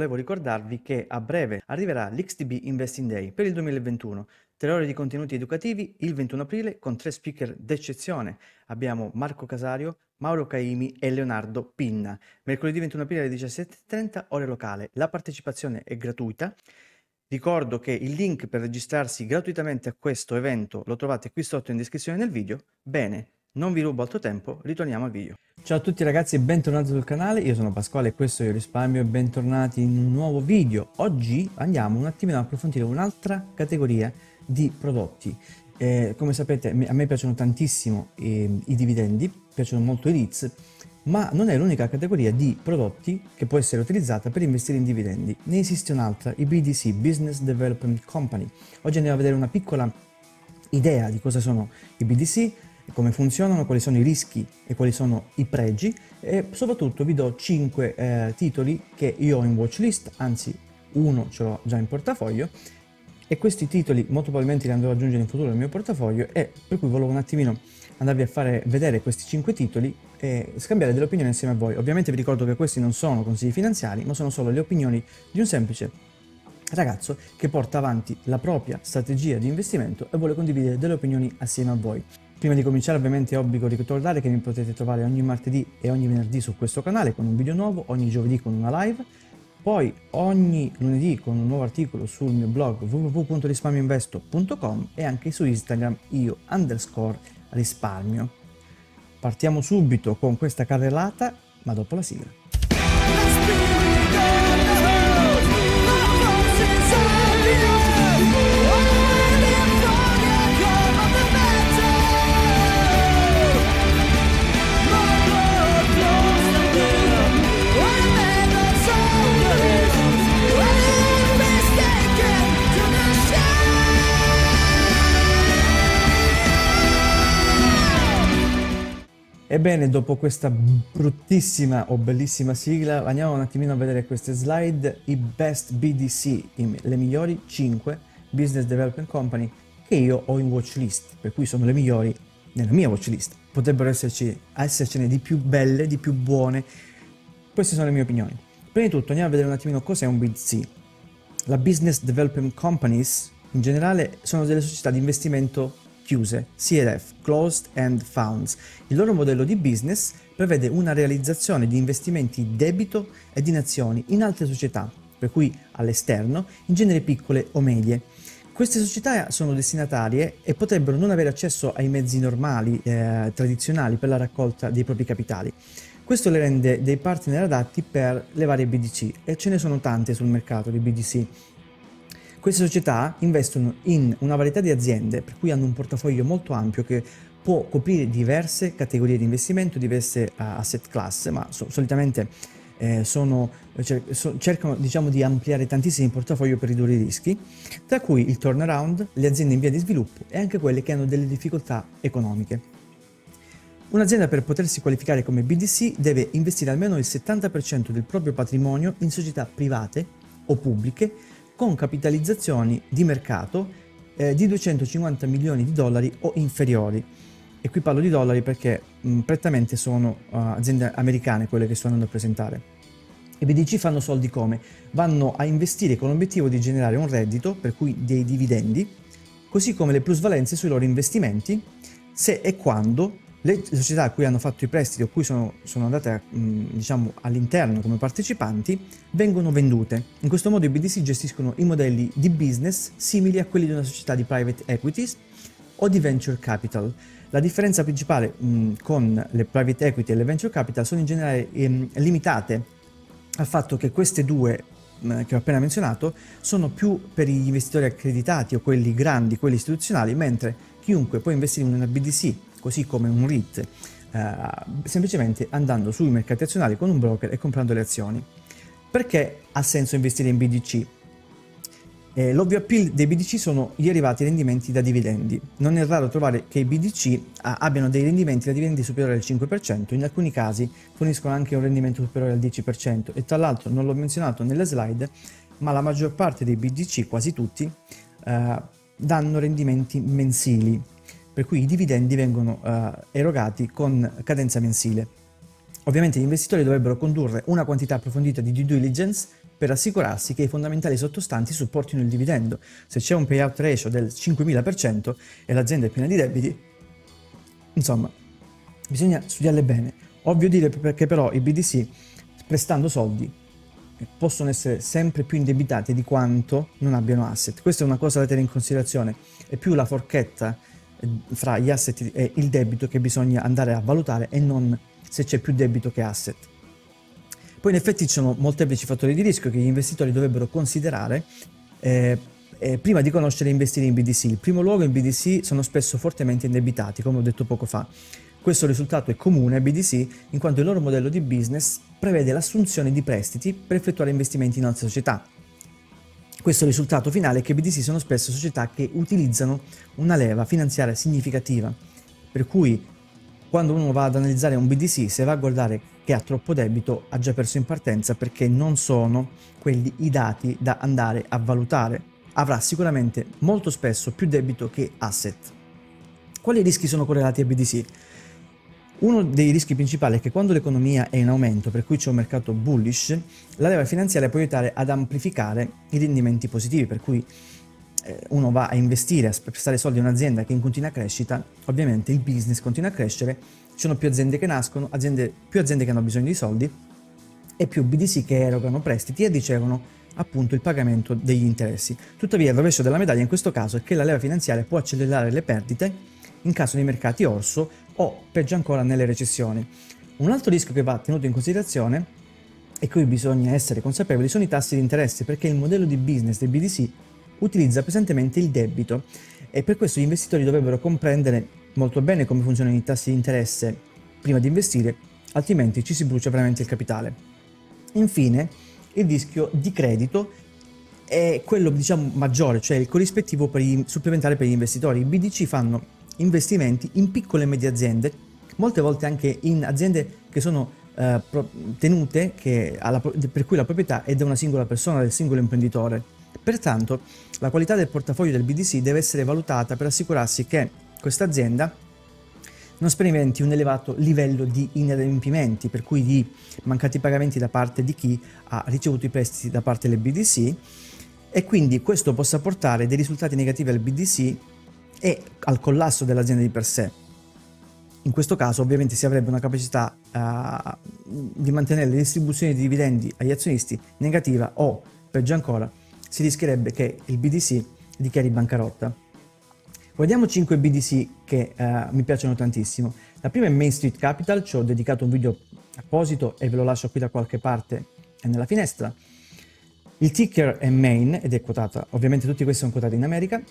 volevo ricordarvi che a breve arriverà l'XTB Investing Day per il 2021. Tre ore di contenuti educativi il 21 aprile con tre speaker d'eccezione. Abbiamo Marco Casario, Mauro Caimi e Leonardo Pinna. Mercoledì 21 aprile alle 17.30 ore locale. La partecipazione è gratuita. Ricordo che il link per registrarsi gratuitamente a questo evento lo trovate qui sotto in descrizione del video. Bene, non vi rubo altro tempo, ritorniamo al video. Ciao a tutti ragazzi e bentornati sul canale, io sono Pasquale e questo è Io Risparmio e bentornati in un nuovo video. Oggi andiamo un attimino a approfondire un'altra categoria di prodotti. Eh, come sapete a me piacciono tantissimo eh, i dividendi, piacciono molto i REITs, ma non è l'unica categoria di prodotti che può essere utilizzata per investire in dividendi. Ne esiste un'altra, i BDC, Business Development Company. Oggi andiamo a vedere una piccola idea di cosa sono i BDC, come funzionano, quali sono i rischi e quali sono i pregi e soprattutto vi do 5 eh, titoli che io ho in watchlist, anzi uno ce l'ho già in portafoglio e questi titoli molto probabilmente li andrò ad aggiungere in futuro nel mio portafoglio e per cui volevo un attimino andarvi a fare vedere questi 5 titoli e scambiare delle opinioni insieme a voi. Ovviamente vi ricordo che questi non sono consigli finanziari, ma sono solo le opinioni di un semplice ragazzo che porta avanti la propria strategia di investimento e vuole condividere delle opinioni assieme a voi. Prima di cominciare ovviamente è obbligo ricordare che mi potete trovare ogni martedì e ogni venerdì su questo canale con un video nuovo, ogni giovedì con una live poi ogni lunedì con un nuovo articolo sul mio blog www.risparmioinvesto.com e anche su Instagram io underscore risparmio. Partiamo subito con questa carrellata, ma dopo la sigla. Ebbene, dopo questa bruttissima o bellissima sigla, andiamo un attimino a vedere queste slide, i best BDC, le migliori 5 Business Development Company che io ho in watchlist, per cui sono le migliori nella mia watchlist. Potrebbero esserci, essercene di più belle, di più buone. Queste sono le mie opinioni. Prima di tutto andiamo a vedere un attimino cos'è un BDC. La Business Development Companies in generale sono delle società di investimento chiuse, CLF, Closed End Funds. Il loro modello di business prevede una realizzazione di investimenti debito e di nazioni in altre società, per cui all'esterno, in genere piccole o medie. Queste società sono destinatarie e potrebbero non avere accesso ai mezzi normali, eh, tradizionali per la raccolta dei propri capitali. Questo le rende dei partner adatti per le varie BDC e ce ne sono tante sul mercato di BDC queste società investono in una varietà di aziende, per cui hanno un portafoglio molto ampio che può coprire diverse categorie di investimento, diverse uh, asset class, ma so- solitamente eh, sono, cer- so- cercano diciamo, di ampliare tantissimo il portafoglio per ridurre i rischi, tra cui il turnaround, le aziende in via di sviluppo e anche quelle che hanno delle difficoltà economiche. Un'azienda per potersi qualificare come BDC deve investire almeno il 70% del proprio patrimonio in società private o pubbliche con capitalizzazioni di mercato eh, di 250 milioni di dollari o inferiori. E qui parlo di dollari perché mh, prettamente sono uh, aziende americane quelle che sto andando a presentare. I BDC fanno soldi come? Vanno a investire con l'obiettivo di generare un reddito, per cui dei dividendi, così come le plusvalenze sui loro investimenti, se e quando le società a cui hanno fatto i prestiti o cui sono, sono andate diciamo, all'interno come partecipanti vengono vendute. In questo modo i BDC gestiscono i modelli di business simili a quelli di una società di private equities o di venture capital. La differenza principale mh, con le private equity e le venture capital sono in generale ehm, limitate al fatto che queste due che ho appena menzionato sono più per gli investitori accreditati o quelli grandi, quelli istituzionali, mentre chiunque può investire in una BDC così come un REIT, eh, semplicemente andando sui mercati azionari con un broker e comprando le azioni. Perché ha senso investire in BDC? Eh, l'ovvio appeal dei BDC sono gli arrivati rendimenti da dividendi. Non è raro trovare che i BDC ah, abbiano dei rendimenti da dividendi superiori al 5%, in alcuni casi forniscono anche un rendimento superiore al 10% e tra l'altro non l'ho menzionato nelle slide, ma la maggior parte dei BDC, quasi tutti, eh, danno rendimenti mensili per cui i dividendi vengono uh, erogati con cadenza mensile. Ovviamente gli investitori dovrebbero condurre una quantità approfondita di due diligence per assicurarsi che i fondamentali sottostanti supportino il dividendo. Se c'è un payout ratio del 5.000% e l'azienda è piena di debiti, insomma, bisogna studiarle bene. Ovvio dire perché però i BDC, prestando soldi, possono essere sempre più indebitati di quanto non abbiano asset. Questa è una cosa da tenere in considerazione. È più la forchetta eh, fra gli asset e il debito che bisogna andare a valutare e non se c'è più debito che asset. Poi in effetti ci sono molteplici fattori di rischio che gli investitori dovrebbero considerare eh, eh, prima di conoscere e investire in BDC. In primo luogo i BDC sono spesso fortemente indebitati, come ho detto poco fa. Questo risultato è comune ai BDC in quanto il loro modello di business prevede l'assunzione di prestiti per effettuare investimenti in altre società. Questo risultato finale è che BDC sono spesso società che utilizzano una leva finanziaria significativa, per cui quando uno va ad analizzare un BDC, se va a guardare che ha troppo debito, ha già perso in partenza perché non sono quelli i dati da andare a valutare. Avrà sicuramente molto spesso più debito che asset. Quali rischi sono correlati ai BDC? Uno dei rischi principali è che quando l'economia è in aumento, per cui c'è un mercato bullish, la leva finanziaria può aiutare ad amplificare i rendimenti positivi, per cui eh, uno va a investire, a prestare soldi a un'azienda che è in continua crescita, ovviamente il business continua a crescere, ci sono più aziende che nascono, aziende, più aziende che hanno bisogno di soldi e più BDC che erogano prestiti e ricevono appunto il pagamento degli interessi. Tuttavia il rovescio della medaglia in questo caso è che la leva finanziaria può accelerare le perdite in caso di mercati orso o peggio ancora nelle recessioni. Un altro rischio che va tenuto in considerazione e cui bisogna essere consapevoli sono i tassi di interesse perché il modello di business dei BDC utilizza pesantemente il debito e per questo gli investitori dovrebbero comprendere molto bene come funzionano i tassi di interesse prima di investire, altrimenti ci si brucia veramente il capitale. Infine, il rischio di credito è quello diciamo maggiore, cioè il corrispettivo per gli, supplementare per gli investitori. I BDC fanno investimenti in piccole e medie aziende, molte volte anche in aziende che sono eh, tenute che alla, per cui la proprietà è da una singola persona, del singolo imprenditore. Pertanto la qualità del portafoglio del BDC deve essere valutata per assicurarsi che questa azienda non sperimenti un elevato livello di inadempimenti, per cui di mancati pagamenti da parte di chi ha ricevuto i prestiti da parte del BDC e quindi questo possa portare dei risultati negativi al BDC e al collasso dell'azienda di per sé. In questo caso ovviamente si avrebbe una capacità uh, di mantenere le distribuzioni di dividendi agli azionisti negativa o, peggio ancora, si rischierebbe che il BDC dichiari bancarotta. Guardiamo 5 BDC che uh, mi piacciono tantissimo. La prima è Main Street Capital, ci ho dedicato un video apposito e ve lo lascio qui da qualche parte nella finestra. Il ticker è Main ed è quotata, ovviamente tutti questi sono quotati in America.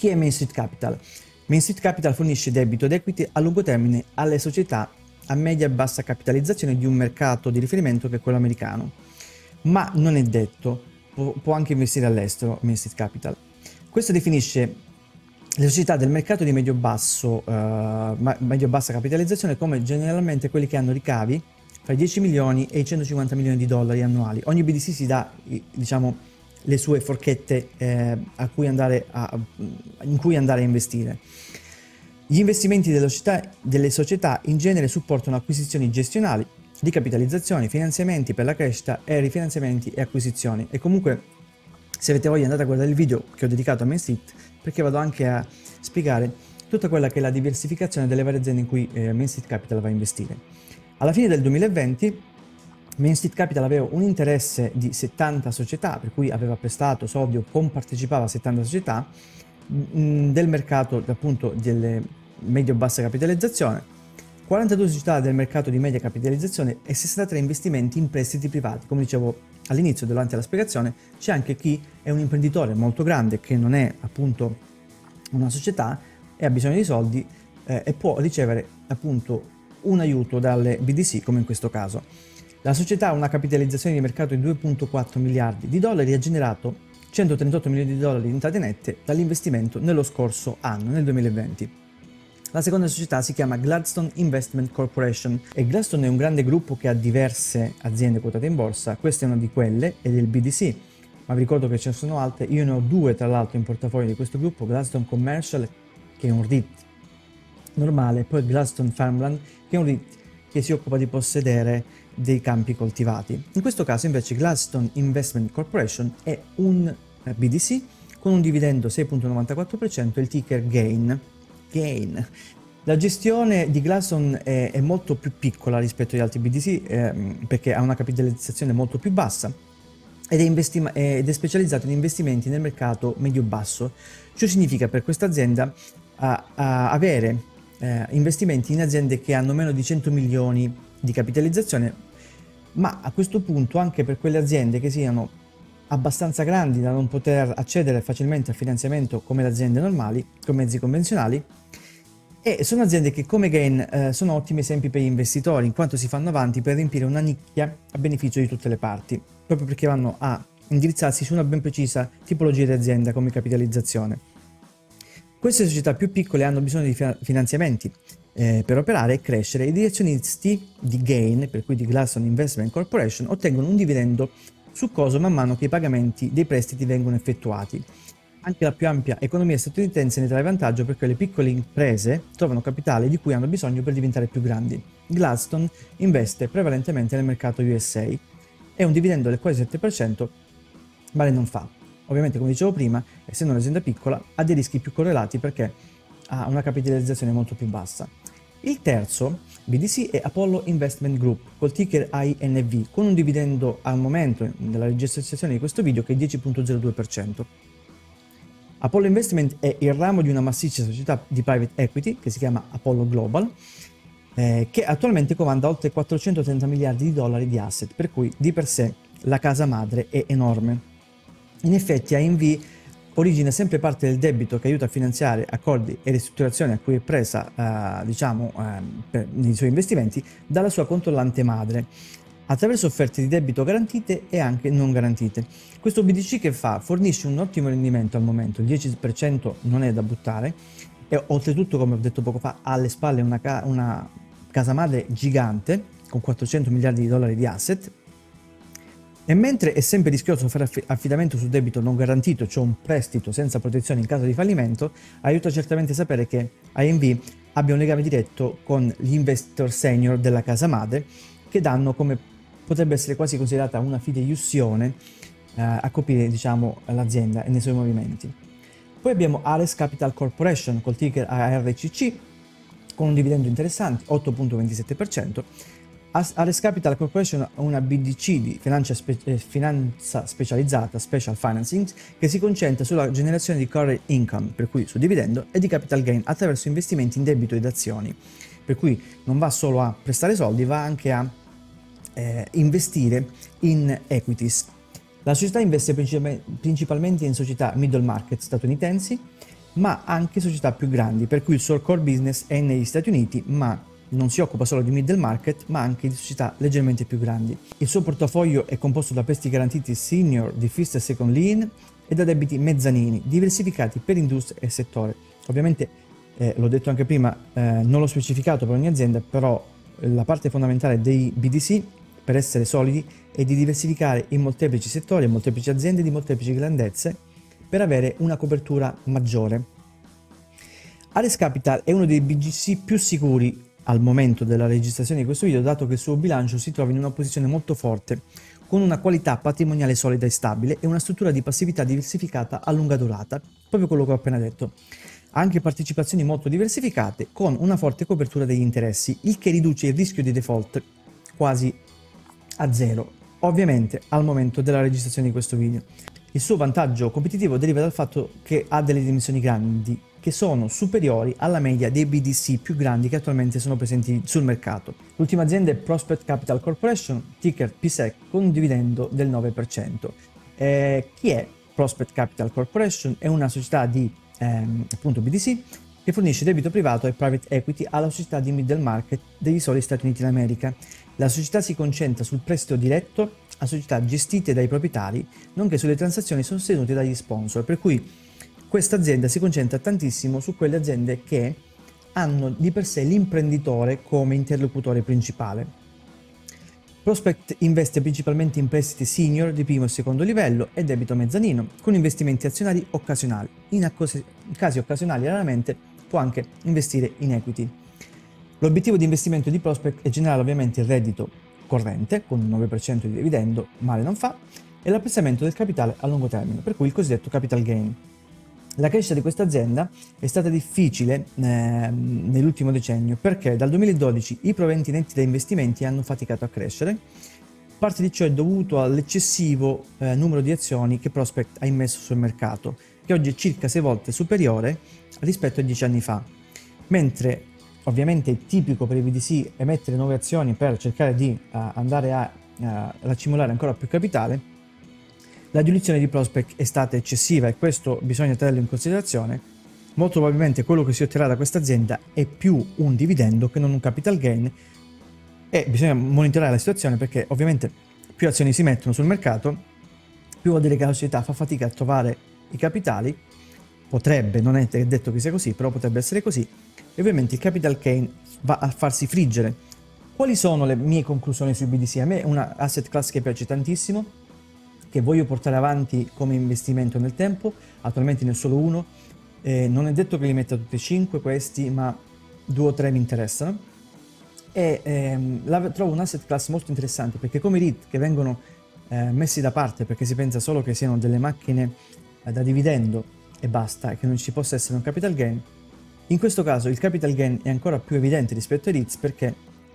Chi è Main Street Capital? Main Street Capital fornisce debito ed equity a lungo termine alle società a media e bassa capitalizzazione di un mercato di riferimento che è quello americano. Ma non è detto, può anche investire all'estero Main Street Capital. Questo definisce le società del mercato di medio-bassa uh, medio capitalizzazione come generalmente quelli che hanno ricavi fra i 10 milioni e i 150 milioni di dollari annuali. Ogni BDC si dà, diciamo, le sue forchette eh, cui a, in cui andare a investire. Gli investimenti delle società, delle società in genere supportano acquisizioni gestionali, di capitalizzazioni, finanziamenti per la crescita e rifinanziamenti e acquisizioni. E comunque, se avete voglia, andate a guardare il video che ho dedicato a Main Street, perché vado anche a spiegare tutta quella che è la diversificazione delle varie aziende in cui eh, Main Street Capital va a investire. Alla fine del 2020 Main Street Capital aveva un interesse di 70 società, per cui aveva prestato soldi o compartecipava a 70 società mh, del mercato appunto delle medio-bassa capitalizzazione, 42 società del mercato di media capitalizzazione e 63 investimenti in prestiti privati. Come dicevo all'inizio, davanti alla spiegazione, c'è anche chi è un imprenditore molto grande che non è appunto una società e ha bisogno di soldi eh, e può ricevere appunto un aiuto dalle BDC come in questo caso. La società ha una capitalizzazione di mercato di 2.4 miliardi di dollari e ha generato 138 milioni di dollari di entrate nette dall'investimento nello scorso anno, nel 2020. La seconda società si chiama Gladstone Investment Corporation e Gladstone è un grande gruppo che ha diverse aziende quotate in borsa, questa è una di quelle ed è il BDC, ma vi ricordo che ce ne sono altre, io ne ho due tra l'altro in portafoglio di questo gruppo, Gladstone Commercial che è un REIT normale, poi Gladstone Farmland che è un REIT che si occupa di possedere dei campi coltivati. In questo caso invece Gladstone Investment Corporation è un eh, BDC con un dividendo 6.94% e il ticker GAIN. GAIN. La gestione di Gladstone è, è, molto più piccola rispetto agli altri BDC eh, perché ha una capitalizzazione molto più bassa ed è, investi- ed è specializzato in investimenti nel mercato medio-basso. Ciò significa per questa azienda avere eh, investimenti in aziende che hanno meno di 100 milioni di capitalizzazione, ma a questo punto anche per quelle aziende che siano abbastanza grandi da non poter accedere facilmente al finanziamento come le aziende normali, con mezzi convenzionali, e sono aziende che come Gain eh, sono ottimi esempi per gli investitori in quanto si fanno avanti per riempire una nicchia a beneficio di tutte le parti, proprio perché vanno a indirizzarsi su una ben precisa tipologia di azienda come capitalizzazione. Queste società più piccole hanno bisogno di finanziamenti eh, per operare e crescere. I direzionisti di Gain, per cui di Glasson Investment Corporation, ottengono un dividendo succoso man mano che i pagamenti dei prestiti vengono effettuati. Anche la più ampia economia statunitense ne trae vantaggio perché le piccole imprese trovano capitale di cui hanno bisogno per diventare più grandi. Gladstone investe prevalentemente nel mercato USA e un dividendo del quasi 7% male non fa. Ovviamente, come dicevo prima, essendo un'azienda piccola, ha dei rischi più correlati perché ha una capitalizzazione molto più bassa. Il terzo BDC è Apollo Investment Group col ticker INV con un dividendo al momento della registrazione di questo video che è 10.02%. Apollo Investment è il ramo di una massiccia società di private equity che si chiama Apollo Global eh, che attualmente comanda oltre 430 miliardi di dollari di asset per cui di per sé la casa madre è enorme. In effetti AINV origina sempre parte del debito che aiuta a finanziare accordi e ristrutturazioni a cui è presa eh, diciamo, eh, per i suoi investimenti dalla sua controllante madre attraverso offerte di debito garantite e anche non garantite. Questo BDC che fa? Fornisce un ottimo rendimento al momento, il 10% non è da buttare e oltretutto come ho detto poco fa ha alle spalle una, ca- una casa madre gigante con 400 miliardi di dollari di asset e mentre è sempre rischioso fare affidamento su debito non garantito, cioè un prestito senza protezione in caso di fallimento, aiuta certamente a sapere che INV abbia un legame diretto con gli investor senior della casa madre che danno come potrebbe essere quasi considerata una fideiussione eh, a coprire diciamo, l'azienda e nei suoi movimenti. Poi abbiamo Ares Capital Corporation col ticker ARCC con un dividendo interessante, 8.27%, Ares Capital Corporation è una BDC di finanza, spe- eh, finanza, specializzata, special financing, che si concentra sulla generazione di core income, per cui su dividendo, e di capital gain attraverso investimenti in debito ed azioni. Per cui non va solo a prestare soldi, va anche a eh, investire in equities. La società investe principalmente in società middle market statunitensi, ma anche società più grandi, per cui il suo core business è negli Stati Uniti, ma non si occupa solo di middle market, ma anche di società leggermente più grandi. Il suo portafoglio è composto da prestiti garantiti senior di first e second lien e da debiti mezzanini, diversificati per industria e settore. Ovviamente, eh, l'ho detto anche prima, eh, non l'ho specificato per ogni azienda, però la parte fondamentale dei BDC per essere solidi è di diversificare in molteplici settori, in molteplici aziende di molteplici grandezze per avere una copertura maggiore. Ares Capital è uno dei BGC più sicuri al momento della registrazione di questo video, dato che il suo bilancio si trova in una posizione molto forte, con una qualità patrimoniale solida e stabile e una struttura di passività diversificata a lunga durata, proprio quello che ho appena detto. Anche partecipazioni molto diversificate con una forte copertura degli interessi, il che riduce il rischio di default quasi a zero, ovviamente al momento della registrazione di questo video. Il suo vantaggio competitivo deriva dal fatto che ha delle dimensioni grandi, che sono superiori alla media dei BDC più grandi che attualmente sono presenti sul mercato. L'ultima azienda è Prospect Capital Corporation, ticker PSEC, con un dividendo del 9%. Eh, chi è Prospect Capital Corporation? È una società di ehm, appunto BDC che fornisce debito privato e private equity alla società di middle market degli soli Stati Uniti d'America. La società si concentra sul prestito diretto a società gestite dai proprietari, nonché sulle transazioni sostenute dagli sponsor, per cui questa azienda si concentra tantissimo su quelle aziende che hanno di per sé l'imprenditore come interlocutore principale. Prospect investe principalmente in prestiti senior di primo e secondo livello e debito mezzanino, con investimenti azionari occasionali. In, casi occasionali raramente può anche investire in equity. L'obiettivo di investimento di Prospect è generare ovviamente il reddito corrente con un 9% di dividendo, male non fa, e l'apprezzamento del capitale a lungo termine, per cui il cosiddetto capital gain. La crescita di questa azienda è stata difficile eh, nell'ultimo decennio perché dal 2012 i proventi netti da investimenti hanno faticato a crescere. Parte di ciò è dovuto all'eccessivo eh, numero di azioni che Prospect ha immesso sul mercato, che oggi è circa 6 volte superiore rispetto a 10 anni fa. Mentre ovviamente è tipico per i BDC emettere nuove azioni per cercare di uh, andare a uh, accumulare ancora più capitale, la diluizione di prospect è stata eccessiva e questo bisogna tenerlo in considerazione. Molto probabilmente quello che si otterrà da questa azienda è più un dividendo che non un capital gain e bisogna monitorare la situazione perché ovviamente più azioni si mettono sul mercato, più vuol dire che la società fa fatica a trovare i capitali, potrebbe, non è detto che sia così, però potrebbe essere così, e ovviamente il capital gain va a farsi friggere. Quali sono le mie conclusioni sui BDC? A me è una asset class che piace tantissimo, che voglio portare avanti come investimento nel tempo, attualmente ne ho solo uno, eh, non è detto che li metta tutti e cinque questi, ma due o tre mi interessano. E ehm, la, trovo un asset class molto interessante perché come i REIT che vengono eh, messi da parte perché si pensa solo che siano delle macchine eh, da dividendo e basta e che non ci possa essere un capital gain, in questo caso il capital gain è ancora più evidente rispetto ai REITs perché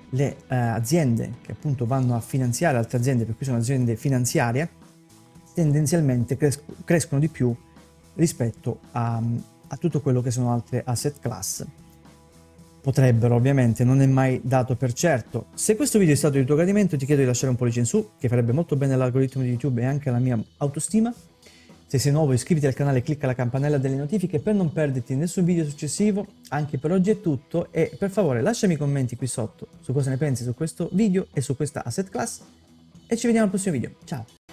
le eh, aziende che appunto vanno a finanziare altre aziende, per cui sono aziende finanziarie, tendenzialmente cres- crescono di più rispetto a, a tutto quello che sono altre asset class. Potrebbero, ovviamente, non è mai dato per certo. Se questo video è stato di tuo gradimento, ti chiedo di lasciare un pollice in su, che farebbe molto bene all'algoritmo di YouTube e anche alla mia autostima. Se sei nuovo iscriviti al canale e clicca la campanella delle notifiche per non perderti nessun video successivo. Anche per oggi è tutto e per favore lasciami commenti qui sotto su cosa ne pensi su questo video e su questa asset class e ci vediamo al prossimo video. Ciao!